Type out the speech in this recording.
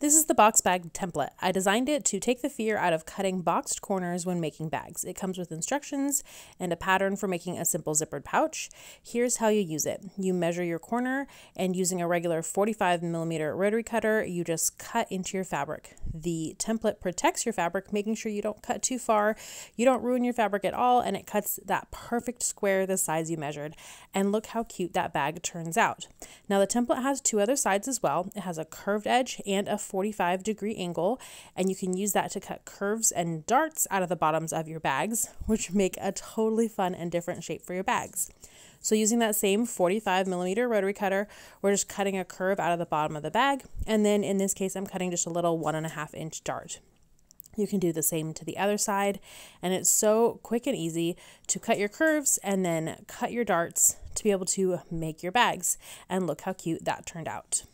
This is the box bag template. I designed it to take the fear out of cutting boxed corners when making bags. It comes with instructions and a pattern for making a simple zippered pouch. Here's how you use it. You measure your corner and using a regular 45 millimeter rotary cutter, you just cut into your fabric. The template protects your fabric, making sure you don't cut too far, you don't ruin your fabric at all, and it cuts that perfect square the size you measured. And look how cute that bag turns out. Now the template has two other sides as well. It has a curved edge and a 45 degree angle, and you can use that to cut curves and darts out of the bottoms of your bags, which make a totally fun and different shape for your bags. So using that same 45 millimeter rotary cutter, we're just cutting a curve out of the bottom of the bag. And then in this case, I'm cutting just a little one and a half inch dart. You can do the same to the other side. And it's so quick and easy to cut your curves and then cut your darts to be able to make your bags. And look how cute that turned out.